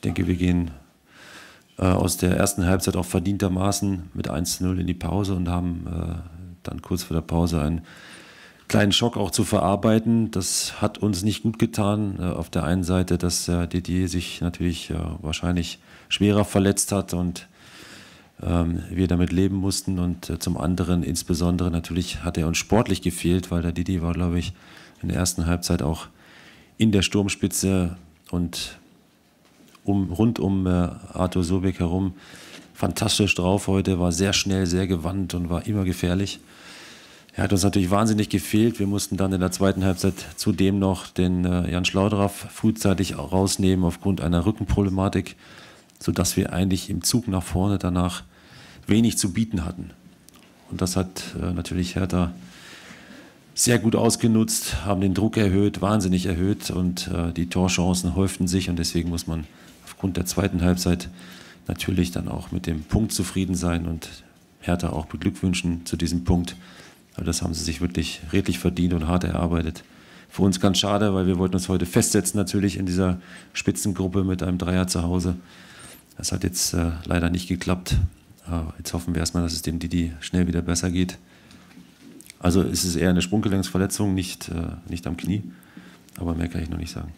ich denke, wir gehen äh, aus der ersten Halbzeit auch verdientermaßen mit 1-0 in die Pause und haben äh, dann kurz vor der Pause einen kleinen Schock auch zu verarbeiten. Das hat uns nicht gut getan. Äh, auf der einen Seite, dass äh, Didier sich natürlich äh, wahrscheinlich schwerer verletzt hat und ähm, wir damit leben mussten. Und äh, zum anderen insbesondere natürlich hat er uns sportlich gefehlt, weil der Didi war, glaube ich, in der ersten Halbzeit auch in der Sturmspitze und um, rund um äh, Arthur Sobek herum fantastisch drauf heute, war sehr schnell, sehr gewandt und war immer gefährlich. Er hat uns natürlich wahnsinnig gefehlt. Wir mussten dann in der zweiten Halbzeit zudem noch den äh, Jan Schlaudraff frühzeitig rausnehmen aufgrund einer Rückenproblematik, sodass wir eigentlich im Zug nach vorne danach wenig zu bieten hatten. Und das hat äh, natürlich Hertha sehr gut ausgenutzt, haben den Druck erhöht, wahnsinnig erhöht und äh, die Torchancen häuften sich und deswegen muss man aufgrund der zweiten Halbzeit natürlich dann auch mit dem Punkt zufrieden sein und Hertha auch beglückwünschen zu diesem Punkt. Aber das haben sie sich wirklich redlich verdient und hart erarbeitet. Für uns ganz schade, weil wir wollten uns heute festsetzen natürlich in dieser Spitzengruppe mit einem Dreier zu Hause. Das hat jetzt äh, leider nicht geklappt. Aber jetzt hoffen wir erstmal, dass es dem Didi schnell wieder besser geht. Also ist es eher eine Sprunggelenksverletzung, nicht, äh, nicht am Knie. Aber mehr kann ich noch nicht sagen.